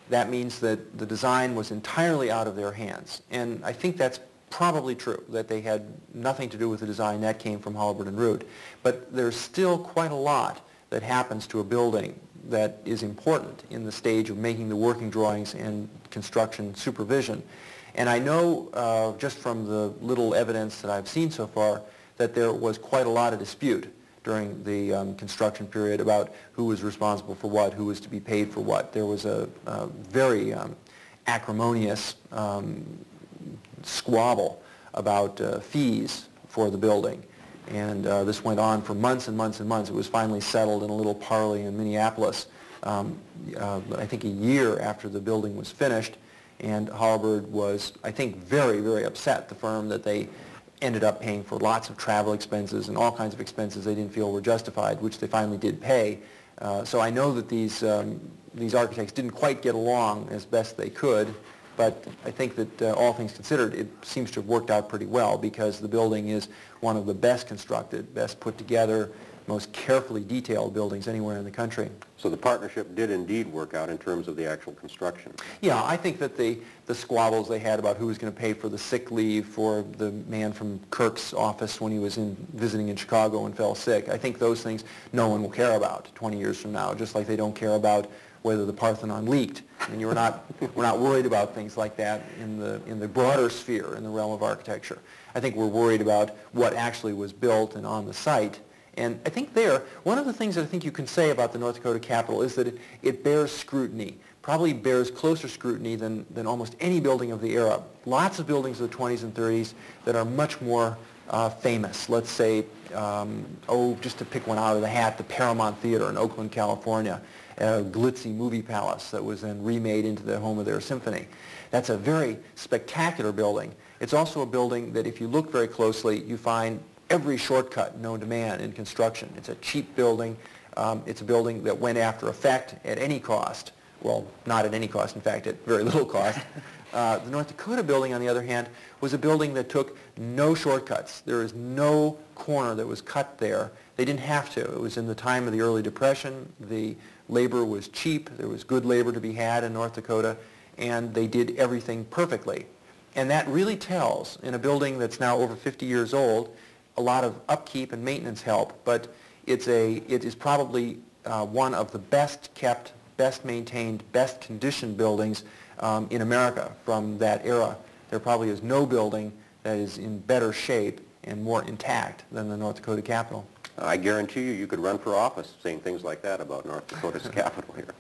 That means that the design was entirely out of their hands. And I think that's probably true, that they had nothing to do with the design. That came from Holabird Root. But there's still quite a lot that happens to a building that is important in the stage of making the working drawings and construction supervision. And I know uh, just from the little evidence that I've seen so far that there was quite a lot of dispute during the um, construction period about who was responsible for what, who was to be paid for what. There was a, a very um, acrimonious um, squabble about uh, fees for the building. And uh, this went on for months and months and months. It was finally settled in a little parley in Minneapolis, um, uh, I think a year after the building was finished. And Holabird was, I think, very, very upset, the firm, that they ended up paying for lots of travel expenses and all kinds of expenses they didn't feel were justified, which they finally did pay. Uh, so I know that these, um, these architects didn't quite get along as best they could, but I think that uh, all things considered, it seems to have worked out pretty well because the building is one of the best constructed, best put together, most carefully detailed buildings anywhere in the country. So the partnership did indeed work out in terms of the actual construction. Yeah, I think that the, the squabbles they had about who was going to pay for the sick leave for the man from Kurke's office when he was in, visiting in Chicago and fell sick, I think those things no one will care about 20 years from now, just like they don't care about whether the Parthenon leaked. I mean, you're not, we're not worried about things like that in the, in the broader sphere, in the realm of architecture. I think we're worried about what actually was built and on the site. And I think there, one of the things that I think you can say about the North Dakota Capitol is that it, it bears scrutiny, probably bears closer scrutiny than, than almost any building of the era. Lots of buildings of the 20s and 30s that are much more uh, famous. Let's say, um, oh, just to pick one out of the hat, the Paramount Theater in Oakland, California a glitzy movie palace that was then remade into the home of their symphony. That's a very spectacular building. It's also a building that if you look very closely, you find every shortcut known to man in construction. It's a cheap building. Um, it's a building that went after effect at any cost. Well, not at any cost, in fact, at very little cost. Uh, the North Dakota building, on the other hand, was a building that took no shortcuts. There is no corner that was cut there. They didn't have to. It was in the time of the early Depression. The Labor was cheap. There was good labor to be had in North Dakota, and they did everything perfectly. And that really tells in a building that's now over 50 years old, a lot of upkeep and maintenance help, but it's a, it is probably uh, one of the best kept, best maintained, best conditioned buildings um, in America from that era. There probably is no building that is in better shape and more intact than the North Dakota Capitol. I guarantee you, you could run for office saying things like that about North Dakota's capitol here.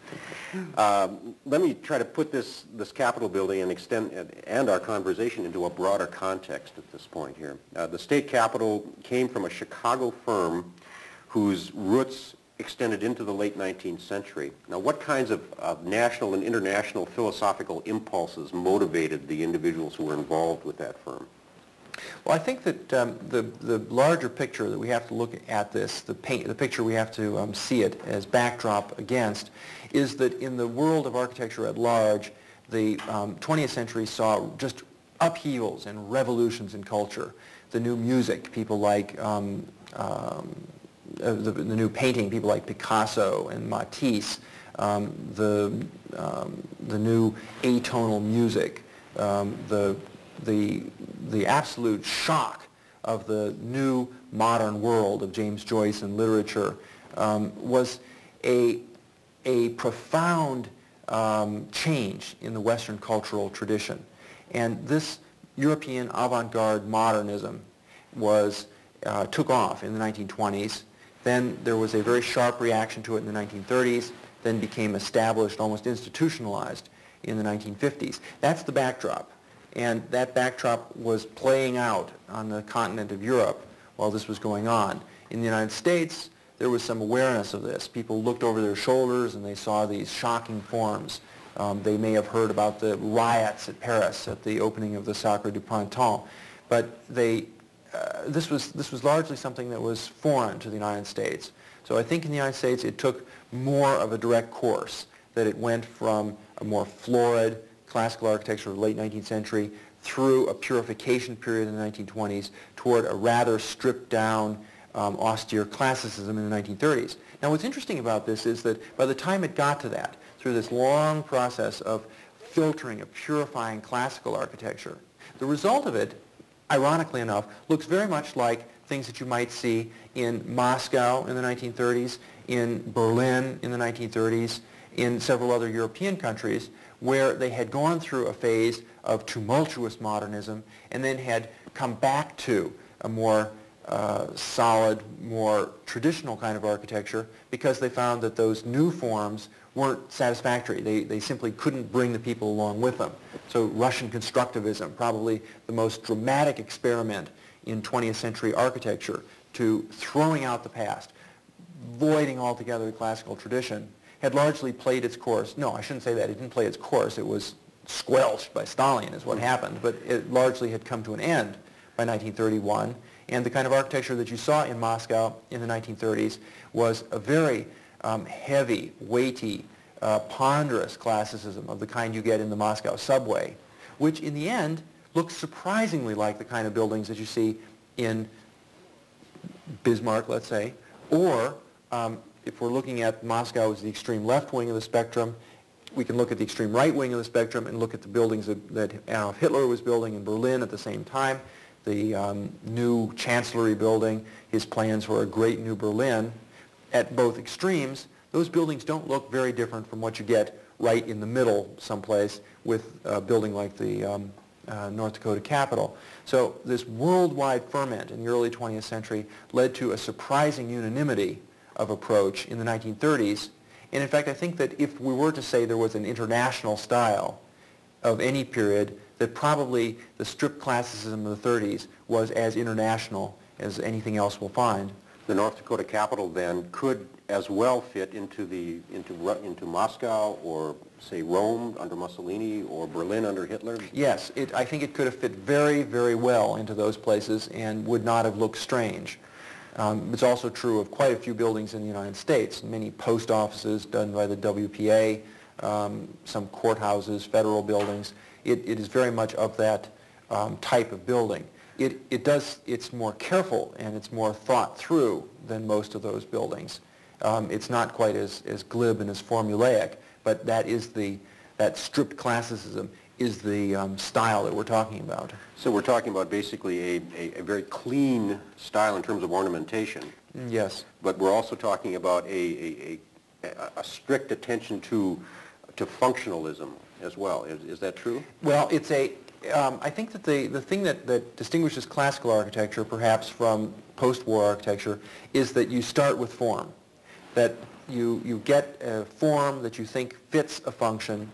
Um, let me try to put this, this Capitol building and extend and our conversation into a broader context at this point here. Uh, the state capitol came from a Chicago firm whose roots extended into the late 19th century. Now, what kinds of, of national and international philosophical impulses motivated the individuals who were involved with that firm? Well, I think that um, the, the larger picture that we have to look at this, the, paint, the picture we have to um, see it as backdrop against, is that in the world of architecture at large, the um, 20th century saw just upheavals and revolutions in culture. The new music, people like um, um, uh, the, the, new painting, people like Picasso and Matisse, um, the, um, the new atonal music, um, the, the, the absolute shock of the new modern world of James Joyce and literature um, was a, a profound um, change in the Western cultural tradition. And this European avant-garde modernism was, uh, took off in the 1920s. Then there was a very sharp reaction to it in the 1930s, then became established, almost institutionalized in the 1950s. That's the backdrop. And that backdrop was playing out on the continent of Europe while this was going on. In the United States, there was some awareness of this. People looked over their shoulders and they saw these shocking forms. Um, they may have heard about the riots at Paris at the opening of the Sacre du Printemps. But they, uh, this, was, this was largely something that was foreign to the United States. So I think in the United States it took more of a direct course, that it went from a more florid, classical architecture of the late 19th century through a purification period in the 1920s toward a rather stripped down, um, austere classicism in the 1930s. Now what's interesting about this is that by the time it got to that, through this long process of filtering, of purifying classical architecture, the result of it, ironically enough, looks very much like things that you might see in Moscow in the 1930s, in Berlin in the 1930s, in several other European countries, where they had gone through a phase of tumultuous modernism and then had come back to a more uh, solid, more traditional kind of architecture because they found that those new forms weren't satisfactory. They, they simply couldn't bring the people along with them. So Russian constructivism, probably the most dramatic experiment in 20th century architecture to throwing out the past, voiding altogether the classical tradition, had largely played its course. No, I shouldn't say that. It didn't play its course. It was squelched by Stalin is what happened, but it largely had come to an end by 1931. And the kind of architecture that you saw in Moscow in the 1930s was a very um, heavy, weighty, uh, ponderous classicism of the kind you get in the Moscow subway, which in the end looks surprisingly like the kind of buildings that you see in Bismarck, let's say, or um, if we're looking at Moscow as the extreme left wing of the spectrum, we can look at the extreme right wing of the spectrum and look at the buildings that, that Adolf Hitler was building in Berlin at the same time. The um, new Chancellery building, his plans for a great new Berlin. At both extremes, those buildings don't look very different from what you get right in the middle someplace with a building like the um, uh, North Dakota Capitol. So this worldwide ferment in the early 20th century led to a surprising unanimity of approach in the 1930s. And in fact, I think that if we were to say there was an international style of any period, that probably the stripped classicism of the 30s was as international as anything else we'll find. The North Dakota capitol then could as well fit into the into into Moscow or say Rome under Mussolini or Berlin under Hitler? Yes, it, I think it could have fit very, very well into those places and would not have looked strange. Um, it's also true of quite a few buildings in the United States, many post offices done by the WPA, um, some courthouses, federal buildings. It, it is very much of that um, type of building. It, it does, it's more careful and it's more thought through than most of those buildings. Um, it's not quite as, as glib and as formulaic, but that is the, that stripped classicism is the um, style that we're talking about. So we're talking about basically a, a, a, very clean style in terms of ornamentation. Yes. But we're also talking about a, a, a strict attention to, to functionalism as well. Is, is that true? Well, it's a, um, I think that the, the thing that, that distinguishes classical architecture perhaps from post-war architecture is that you start with form. That you, you get a form that you think fits a function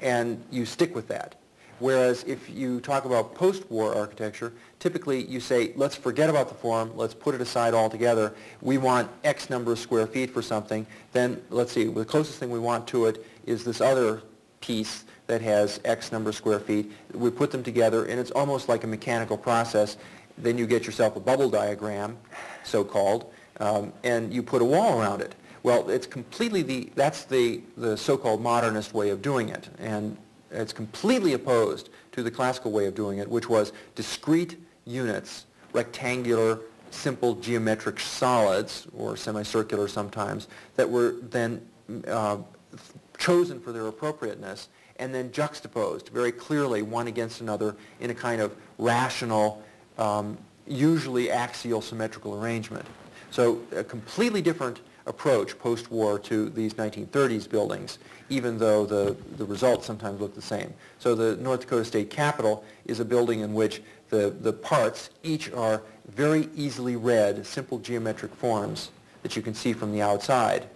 and you stick with that. Whereas if you talk about post-war architecture, typically you say, let's forget about the form, let's put it aside altogether. We want X number of square feet for something. Then, let's see, the closest thing we want to it is this other piece that has X number of square feet. We put them together, and it's almost like a mechanical process. Then you get yourself a bubble diagram, so-called, um, and you put a wall around it. Well, it's completely the, that's the, the so-called modernist way of doing it, and it's completely opposed to the classical way of doing it, which was discrete units, rectangular, simple geometric solids, or semicircular sometimes, that were then uh, chosen for their appropriateness and then juxtaposed very clearly one against another in a kind of rational, um, usually axial symmetrical arrangement. So a completely different approach post-war to these 1930s buildings, even though the, the results sometimes look the same. So the North Dakota State Capitol is a building in which the, the parts each are very easily read, simple geometric forms that you can see from the outside.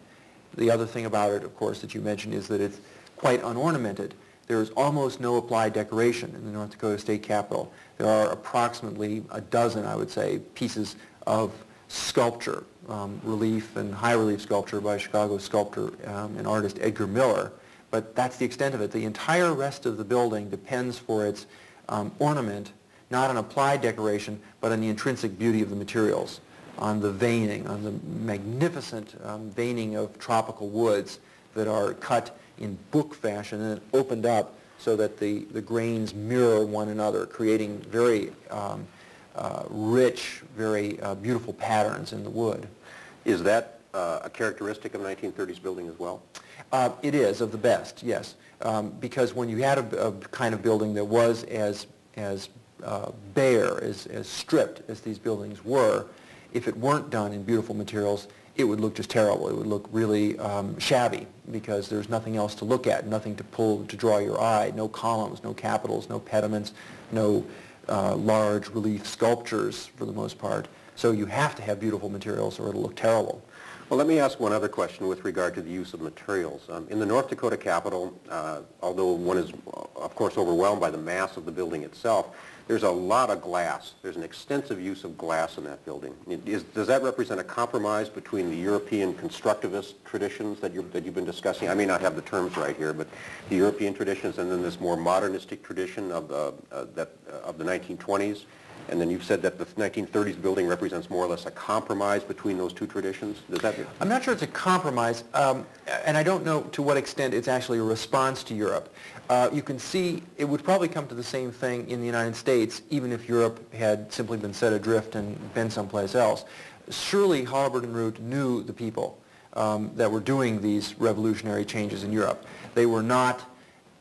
The other thing about it, of course, that you mentioned is that it's quite unornamented. There is almost no applied decoration in the North Dakota State Capitol. There are approximately a dozen, I would say, pieces of sculpture, um, relief and high relief sculpture by Chicago sculptor um, and artist Edgar Miller. But that's the extent of it. The entire rest of the building depends for its um, ornament, not on applied decoration, but on the intrinsic beauty of the materials, on the veining, on the magnificent um, veining of tropical woods that are cut in book fashion and opened up so that the, the grains mirror one another, creating very um, rich, very uh, beautiful patterns in the wood. Is that uh, a characteristic of 1930s building as well? Uh, it is, of the best, yes. Um, because when you had a, a, kind of building that was as, as uh, bare, as, as stripped as these buildings were, if it weren't done in beautiful materials, it would look just terrible. It would look really um, shabby because there's nothing else to look at, nothing to pull, to draw your eye, no columns, no capitals, no pediments, no uh, large relief sculptures for the most part. So you have to have beautiful materials or it'll look terrible. Well, let me ask one other question with regard to the use of materials. Um, in the North Dakota Capitol, uh, although one is, of course, overwhelmed by the mass of the building itself, there's a lot of glass. There's an extensive use of glass in that building. Is, does that represent a compromise between the European constructivist traditions that, you you've been discussing? I may not have the terms right here, but the European traditions and then this more modernistic tradition of the, uh, that, uh, of the 1920s? And then you've said that the 1930s building represents more or less a compromise between those two traditions. Does that? I'm not sure it's a compromise, um, and I don't know to what extent it's actually a response to Europe. Uh, you can see it would probably come to the same thing in the United States, even if Europe had simply been set adrift and been someplace else. Surely Holabird and Root knew the people um, that were doing these revolutionary changes in Europe. They were not,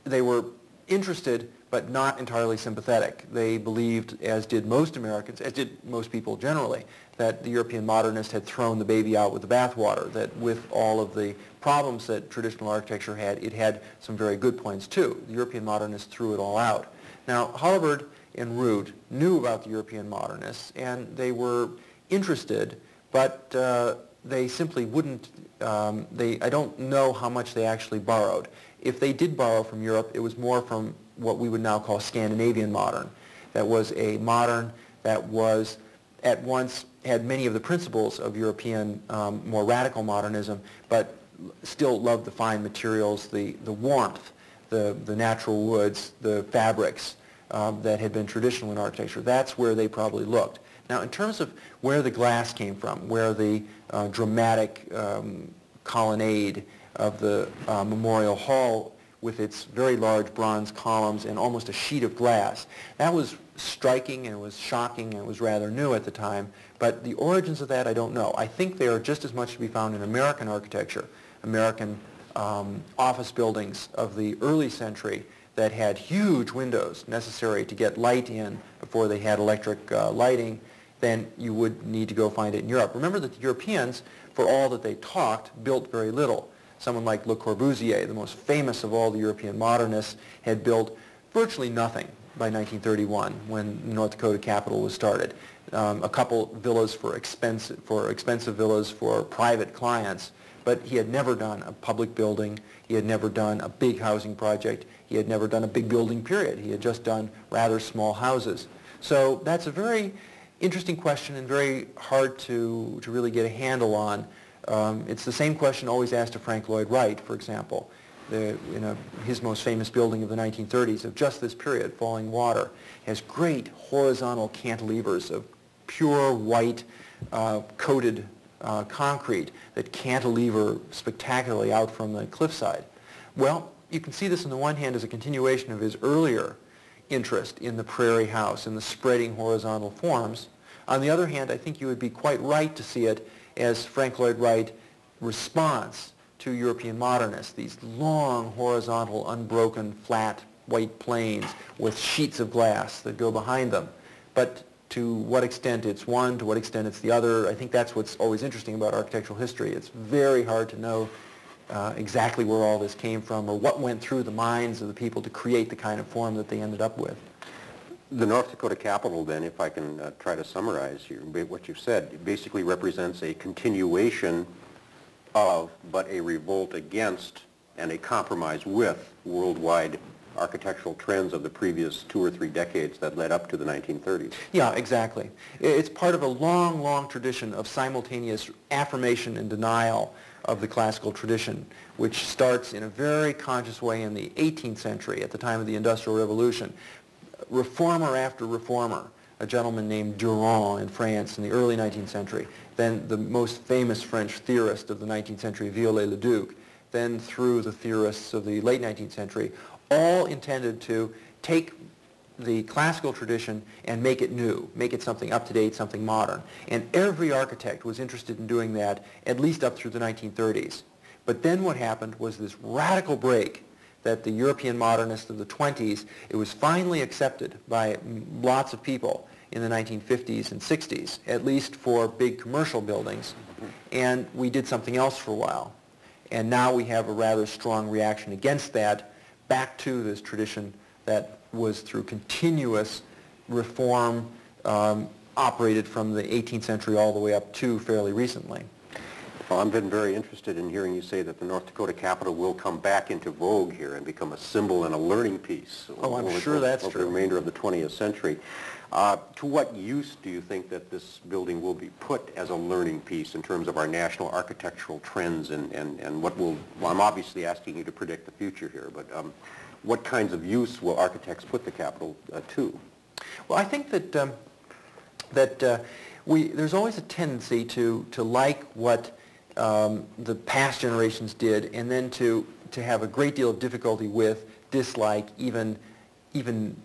they were interested but not entirely sympathetic. They believed, as did most Americans, as did most people generally, that the European modernist had thrown the baby out with the bathwater, that with all of the problems that traditional architecture had, it had some very good points too. The European modernists threw it all out. Now, Holabird and Root knew about the European modernists, and they were interested, but uh, they simply wouldn't, um, they, I don't know how much they actually borrowed. If they did borrow from Europe, it was more from what we would now call Scandinavian modern. That was a modern that was at once had many of the principles of European um, more radical modernism, but still love the fine materials, the, the warmth, the, the natural woods, the fabrics um, that had been traditional in architecture. That's where they probably looked. Now, in terms of where the glass came from, where the uh, dramatic um, colonnade of the uh, Memorial Hall with its very large bronze columns and almost a sheet of glass. That was striking and it was shocking and it was rather new at the time, but the origins of that I don't know. I think they are just as much to be found in American architecture, American um, office buildings of the early century that had huge windows necessary to get light in before they had electric uh, lighting, then you would need to go find it in Europe. Remember that the Europeans, for all that they talked, built very little someone like Le Corbusier, the most famous of all the European modernists, had built virtually nothing by 1931 when North Dakota Capitol was started. Um, a couple villas for expensive, for expensive villas for private clients, but he had never done a public building. He had never done a big housing project. He had never done a big building, period. He had just done rather small houses. So that's a very interesting question and very hard to, to really get a handle on um, it's the same question always asked of Frank Lloyd Wright, for example. the, in a, his most famous building of the 1930s, of just this period, Fallingwater, has great horizontal cantilevers of pure white uh, coated uh, concrete that cantilever spectacularly out from the cliffside. Well, you can see this on the one hand as a continuation of his earlier interest in the prairie house and the spreading horizontal forms. On the other hand, I think you would be quite right to see it as Frank Lloyd Wright response to European modernists, these long, horizontal, unbroken, flat, white planes with sheets of glass that go behind them. But to what extent it's one, to what extent it's the other, I think that's what's always interesting about architectural history. It's very hard to know uh, exactly where all this came from or what went through the minds of the people to create the kind of form that they ended up with. The North Dakota Capitol, then, if I can uh, try to summarize here, what you've said, basically represents a continuation of, but a revolt against and a compromise with worldwide architectural trends of the previous two or three decades that led up to the 1930s. Yeah, exactly. It's part of a long, long tradition of simultaneous affirmation and denial of the classical tradition, which starts in a very conscious way in the 18th century at the time of the Industrial Revolution. Reformer after reformer, a gentleman named Durand in France in the early 19th century, then the most famous French theorist of the 19th century, Viollet-le-Duc, then through the theorists of the late 19th century, all intended to take the classical tradition and make it new, make it something up-to-date, something modern. And every architect was interested in doing that at least up through the 1930s. But then what happened was this radical break that the European modernists of the 20s, it was finally accepted by lots of people in the 1950s and 60s, at least for big commercial buildings. And we did something else for a while. And now we have a rather strong reaction against that back to this tradition that was through continuous reform um, operated from the 18th century all the way up to fairly recently. Well, I've been very interested in hearing you say that the North Dakota Capitol will come back into vogue here and become a symbol and a learning piece. Oh, I'm over, sure that's over true. the remainder of the 20th century. Uh, to what use do you think that this building will be put as a learning piece in terms of our national architectural trends and, and, and what will, well, I'm obviously asking you to predict the future here, but um, what kinds of use will architects put the Capitol uh, to? Well, I think that, um, that uh, we, there's always a tendency to, to like what um, the past generations did and then to, to have a great deal of difficulty with, dislike, even, even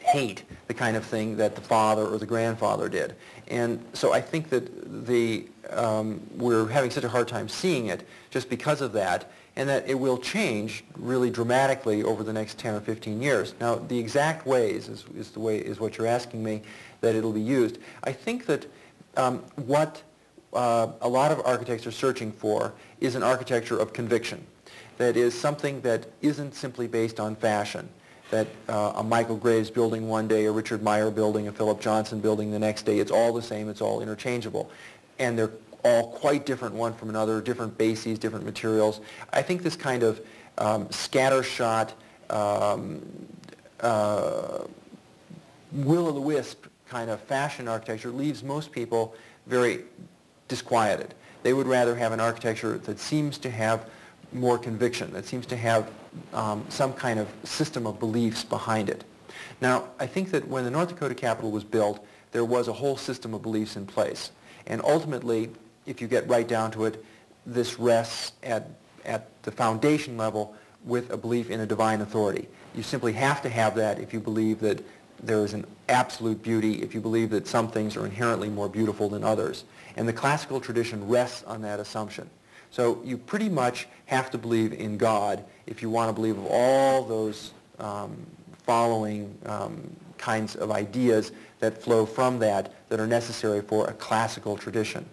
hate the kind of thing that the father or the grandfather did. And so I think that the, um, we're having such a hard time seeing it just because of that and that it will change really dramatically over the next 10 or 15 years. Now, the exact ways is, is the way is what you're asking me that it'll be used. I think that um, what uh, a lot of architects are searching for is an architecture of conviction. That is something that isn't simply based on fashion. That uh, a Michael Graves building one day, a Richard Meier building, a Philip Johnson building the next day, it's all the same, it's all interchangeable. And they're all quite different one from another, different bases, different materials. I think this kind of um, scattershot, um, uh, will-o'-the-wisp kind of fashion architecture leaves most people very disquieted. They would rather have an architecture that seems to have more conviction, that seems to have um, some kind of system of beliefs behind it. Now, I think that when the North Dakota Capitol was built, there was a whole system of beliefs in place. And ultimately, if you get right down to it, this rests at, at the foundation level with a belief in a divine authority. You simply have to have that if you believe that there is an absolute beauty, if you believe that some things are inherently more beautiful than others. And the classical tradition rests on that assumption. So you pretty much have to believe in God if you want to believe of all those um, following um, kinds of ideas that flow from that that are necessary for a classical tradition.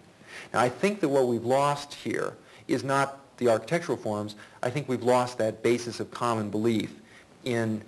Now I think that what we've lost here is not the architectural forms. I think we've lost that basis of common belief in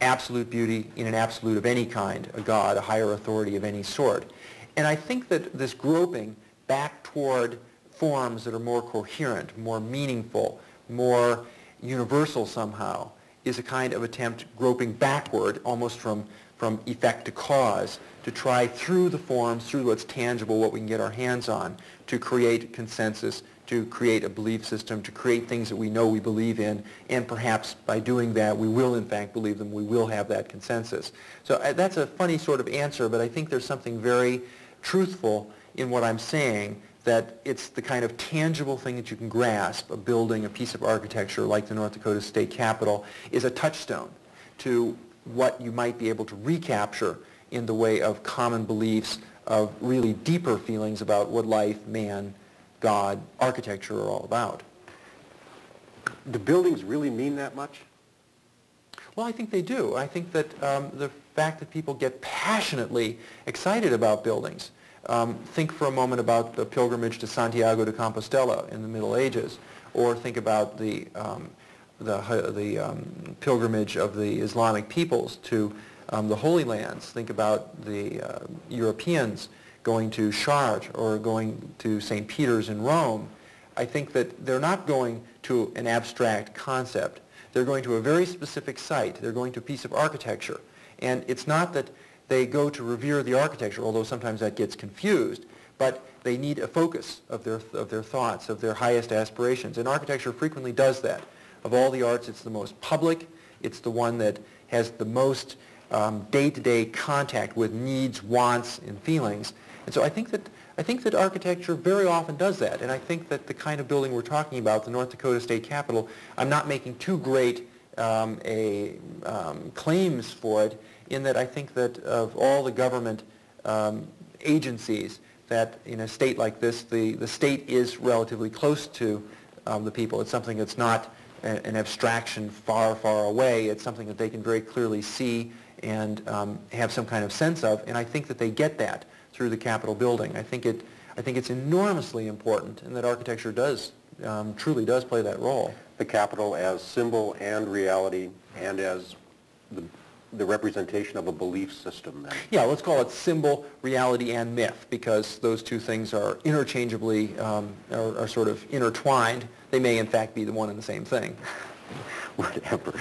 absolute beauty, in an absolute of any kind, a God, a higher authority of any sort. And I think that this groping back toward forms that are more coherent, more meaningful, more universal somehow, is a kind of attempt groping backward, almost from, from effect to cause, to try through the forms, through what's tangible, what we can get our hands on, to create consensus, to create a belief system, to create things that we know we believe in, and perhaps by doing that we will in fact believe them, we will have that consensus. So uh, that's a funny sort of answer, but I think there's something very truthful in what I'm saying, that it's the kind of tangible thing that you can grasp, a building, a piece of architecture like the North Dakota State Capitol, is a touchstone to what you might be able to recapture in the way of common beliefs, of really deeper feelings about what life, man, God, architecture are all about. Do buildings really mean that much? Well, I think they do. I think that um, the fact that people get passionately excited about buildings. Um, think for a moment about the pilgrimage to Santiago de Compostela in the Middle Ages, or think about the, um, the, the um, pilgrimage of the Islamic peoples to um, the Holy Lands. Think about the uh, Europeans going to Chartres or going to St. Peter's in Rome. I think that they're not going to an abstract concept. They're going to a very specific site. They're going to a piece of architecture. And it's not that they go to revere the architecture, although sometimes that gets confused, but they need a focus of their, of their thoughts, of their highest aspirations. And architecture frequently does that. Of all the arts, it's the most public. It's the one that has the most um, day-to-day contact with needs, wants, and feelings. And so I think that I think that architecture very often does that, and I think that the kind of building we're talking about, the North Dakota State Capitol, I'm not making too great um, a um, claims for it, in that I think that of all the government um, agencies, that in a state like this, the, the state is relatively close to um, the people. It's something that's not a, an abstraction far, far away. It's something that they can very clearly see and um, have some kind of sense of, and I think that they get that through the Capitol building. I think, it, I think it's enormously important and that architecture does, um, truly does play that role. The Capitol as symbol and reality and as the, the representation of a belief system then. Yeah, let's call it symbol, reality, and myth because those two things are interchangeably, um, are, are sort of intertwined. They may in fact be the one and the same thing. whatever.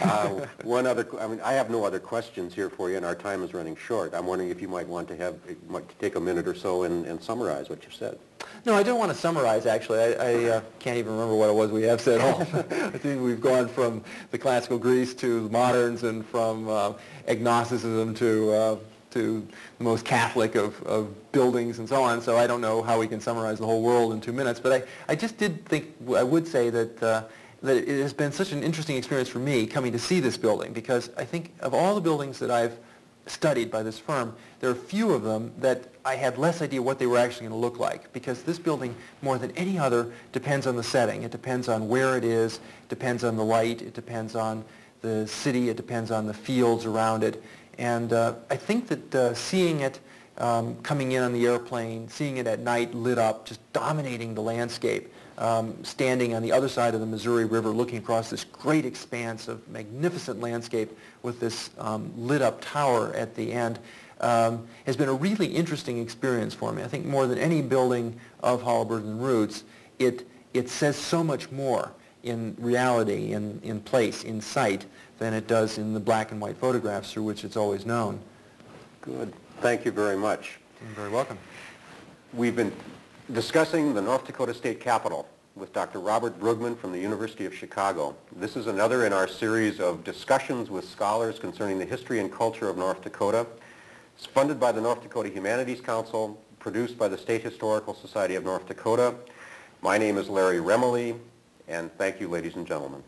Uh, one other, I mean, I have no other questions here for you, and our time is running short. I'm wondering if you might want to have, might take a minute or so and, and summarize what you've said. No, I don't want to summarize, actually. I, I uh, can't even remember what it was we have said. All. I think we've gone from the classical Greece to the moderns and from uh, agnosticism to uh, to the most Catholic of, of buildings and so on, so I don't know how we can summarize the whole world in two minutes, but I, I just did think, I would say that uh, that it has been such an interesting experience for me coming to see this building because I think of all the buildings that I've studied by this firm, there are few of them that I had less idea what they were actually going to look like because this building, more than any other, depends on the setting. It depends on where it is, depends on the light, it depends on the city, it depends on the fields around it. And uh, I think that uh, seeing it um, coming in on the airplane, seeing it at night lit up, just dominating the landscape, um, standing on the other side of the Missouri River looking across this great expanse of magnificent landscape with this um, lit up tower at the end um, has been a really interesting experience for me. I think more than any building of Holabird and Root's, it, it says so much more in reality, in, in place, in sight, than it does in the black and white photographs through which it's always known. Good. Thank you very much. You're very welcome. We've been discussing the North Dakota State Capitol with Dr. Robert Bruegmann from the University of Chicago. This is another in our series of discussions with scholars concerning the history and culture of North Dakota. It's funded by the North Dakota Humanities Council, produced by the State Historical Society of North Dakota. My name is Larry Remele, and thank you, ladies and gentlemen.